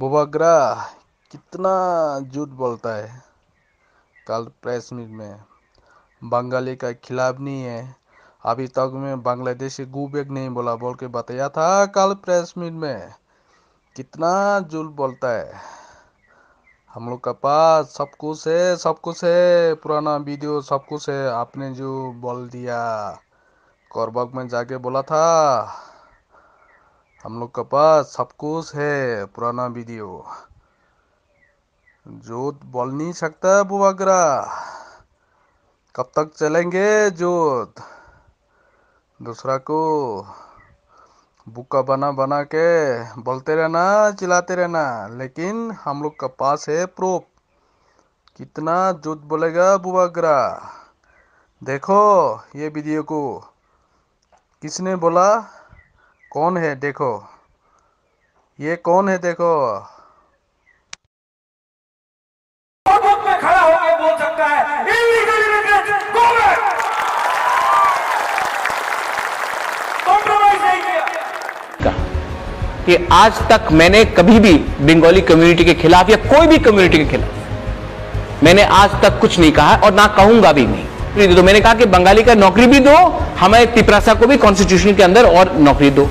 बुबाग्रा, कितना झूठ बोलता है? कल प्रेस मीट में। बंगाली का खिलाफ नहीं है। अभी तक में बांग्लादेशी गू बैग नहीं बोला बोल के बताया था कल प्रेस मीट में। कितना झूठ बोलता है? हम लोग का पास सब कुछ है, सब कुछ है, पुराना वीडियो सब कुछ है। आपने जो बोल दिया, कोरबग में जाके बोला था। हम लोग के पास सब कुछ है, पुराना वीडियो। जोत बोल नहीं सकता बुआगरा कब तक चलेंगे जोत दूसरा को बुक्का बना बना के बोलते रहना, चिल्लाते रहना, लेकिन हम लोग का पास है प्रूफ। कितना झूठ बोलेगा बुआगरा देखो ये वीडियो को। किसने बोला? कौन है? देखो। ये कौन है देखो? में खड़ा होकर बोल सकता है। Illegal immigrant go back compromise नहीं किया। कि आज तक मैंने कभी भी बंगाली कम्युनिटी के खिलाफ या कोई भी कम्युनिटी के खिलाफ मैंने आज तक कुछ नहीं कहा और ना कहूँगा भी नहीं। तो मैंने कहा कि बंगाली का नौकरी भी दो हमें तिपरासा को भी कॉन्स्टिट्यूशन के अंदर और नौकरी दो।